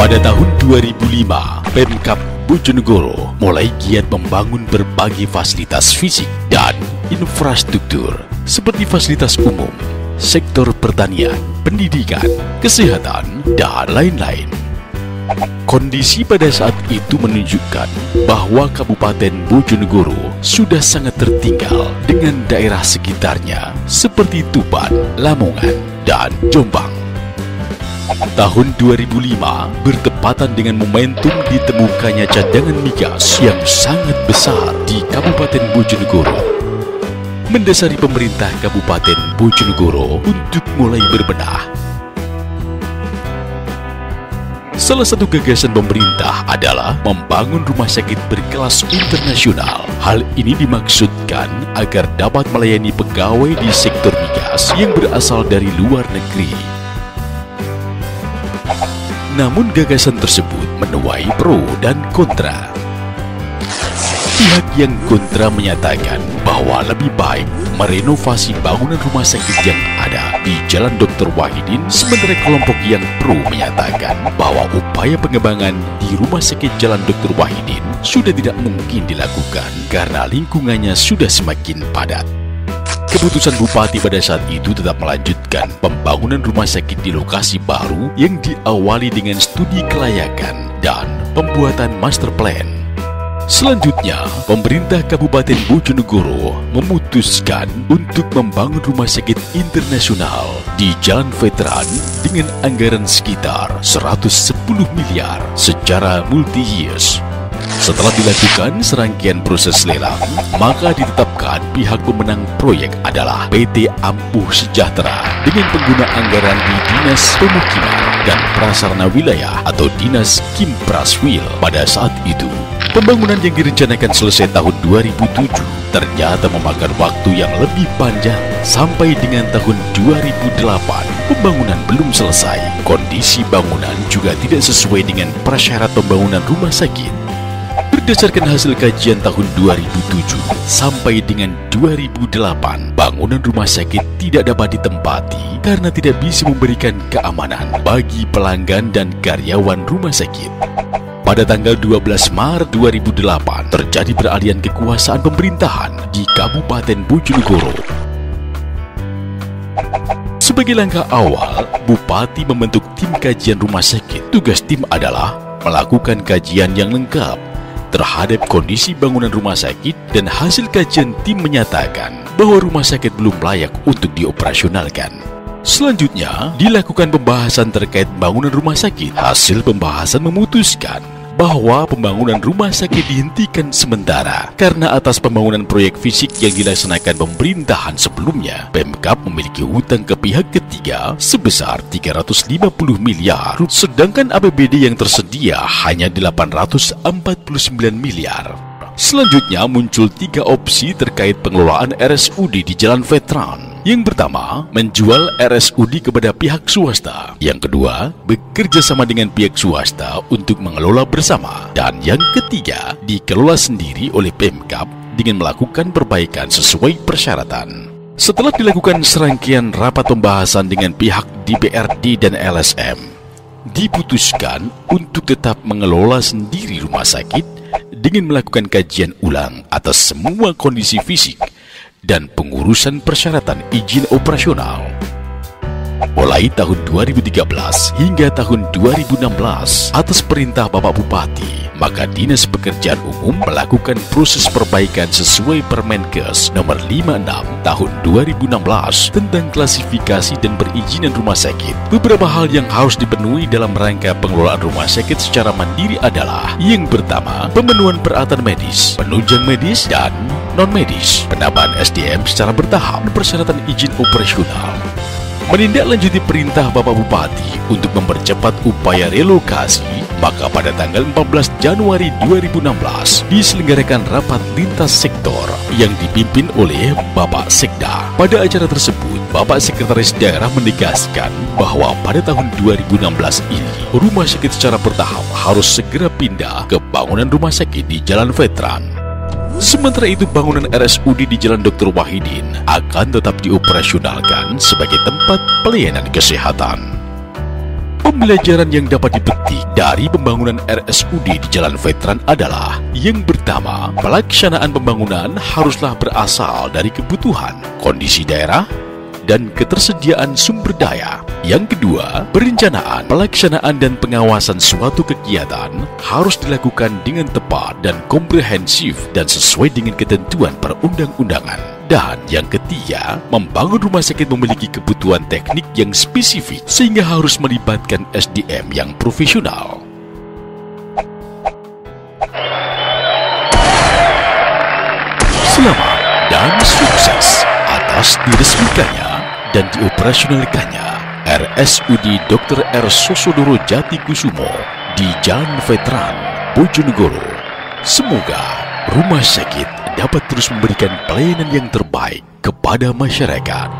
Pada tahun 2005, Pemkap Bojonegoro mulai giat membangun berbagai fasilitas fisik dan infrastruktur seperti fasilitas umum, sektor pertanian, pendidikan, kesehatan, dan lain-lain. Kondisi pada saat itu menunjukkan bahwa Kabupaten Bojonegoro sudah sangat tertinggal dengan daerah sekitarnya seperti Tuban, Lamongan, dan Jombang. Tahun 2005 bertepatan dengan momentum ditemukannya cadangan migas yang sangat besar di Kabupaten Bojonegoro. Mendasari pemerintah Kabupaten Bojonegoro untuk mulai berbenah Salah satu gagasan pemerintah adalah membangun rumah sakit berkelas internasional. Hal ini dimaksudkan agar dapat melayani pegawai di sektor migas yang berasal dari luar negeri. Namun gagasan tersebut menuai pro dan kontra. Pihak yang kontra menyatakan bahwa lebih baik merenovasi bangunan rumah sakit yang ada di Jalan Dr. Wahidin, sementara kelompok yang pro menyatakan bahwa upaya pengembangan di Rumah Sakit Jalan Dr. Wahidin sudah tidak mungkin dilakukan karena lingkungannya sudah semakin padat. Keputusan bupati pada saat itu tetap melanjutkan pembangunan rumah sakit di lokasi baru yang diawali dengan studi kelayakan dan pembuatan master plan. Selanjutnya, pemerintah Kabupaten Bojonegoro memutuskan untuk membangun rumah sakit internasional di Jalan Veteran dengan anggaran sekitar 110 miliar secara multi-years. Setelah dilakukan serangkaian proses lelang, maka ditetapkan pihak pemenang proyek adalah PT Ampuh Sejahtera dengan pengguna anggaran di Dinas Pemukiman dan Prasarana Wilayah atau Dinas Kimpraswil pada saat itu. Pembangunan yang direncanakan selesai tahun 2007 ternyata memakan waktu yang lebih panjang sampai dengan tahun 2008 pembangunan belum selesai. Kondisi bangunan juga tidak sesuai dengan prasyarat pembangunan rumah sakit. Berdasarkan hasil kajian tahun 2007 sampai dengan 2008, bangunan rumah sakit tidak dapat ditempati karena tidak bisa memberikan keamanan bagi pelanggan dan karyawan rumah sakit. Pada tanggal 12 Maret 2008 terjadi peralihan kekuasaan pemerintahan di Kabupaten Bojonegoro. Sebagai langkah awal, Bupati membentuk tim kajian rumah sakit. Tugas tim adalah melakukan kajian yang lengkap terhadap kondisi bangunan rumah sakit dan hasil kajian tim menyatakan bahwa rumah sakit belum layak untuk dioperasionalkan. Selanjutnya, dilakukan pembahasan terkait bangunan rumah sakit. Hasil pembahasan memutuskan bahwa pembangunan rumah sakit dihentikan sementara karena atas pembangunan proyek fisik yang dilaksanakan pemerintahan sebelumnya, Pemkap memiliki hutang ke pihak ketiga sebesar 350 miliar, sedangkan APBD yang tersedia hanya 849 miliar. Selanjutnya muncul tiga opsi terkait pengelolaan RSUD di Jalan Veteran. Yang pertama, menjual RSUD kepada pihak swasta. Yang kedua, bekerja sama dengan pihak swasta untuk mengelola bersama. Dan yang ketiga, dikelola sendiri oleh Pemkap dengan melakukan perbaikan sesuai persyaratan. Setelah dilakukan serangkaian rapat pembahasan dengan pihak DPRD dan LSM, diputuskan untuk tetap mengelola sendiri rumah sakit dengan melakukan kajian ulang atas semua kondisi fisik dan pengurusan persyaratan izin operasional. Mulai tahun 2013 hingga tahun 2016 atas perintah Bapak Bupati, maka Dinas Pekerjaan Umum melakukan proses perbaikan sesuai Permenkes nomor 56 tahun 2016 tentang klasifikasi dan perizinan rumah sakit. Beberapa hal yang harus dipenuhi dalam rangka pengelolaan rumah sakit secara mandiri adalah yang pertama, pemenuhan peralatan medis, penunjang medis, dan non-medis, penambahan SDM secara bertahap, persyaratan izin operasional, Menindaklanjuti perintah Bapak Bupati untuk mempercepat upaya relokasi, maka pada tanggal 14 Januari 2016 diselenggarakan rapat lintas sektor yang dipimpin oleh Bapak Sekda. Pada acara tersebut, Bapak Sekretaris Daerah menegaskan bahwa pada tahun 2016 ini, rumah sakit secara bertahap harus segera pindah ke bangunan rumah sakit di Jalan Veteran Sementara itu bangunan RSUD di Jalan Dr. Wahidin akan tetap dioperasionalkan sebagai tempat pelayanan kesehatan. Pembelajaran yang dapat dipetik dari pembangunan RSUD di Jalan Veteran adalah yang pertama, pelaksanaan pembangunan haruslah berasal dari kebutuhan, kondisi daerah, dan ketersediaan sumber daya. Yang kedua, perencanaan, pelaksanaan dan pengawasan suatu kegiatan harus dilakukan dengan tepat dan komprehensif dan sesuai dengan ketentuan perundang-undangan. Dan yang ketiga, membangun rumah sakit memiliki kebutuhan teknik yang spesifik sehingga harus melibatkan SDM yang profesional. Selamat dan sukses atas diresmikannya dan dioperasionalkannya RSUD Dr. R. Sosodoro Jati Kusumo di Jalan Veteran, Bojonegoro. Semoga rumah sakit dapat terus memberikan pelayanan yang terbaik kepada masyarakat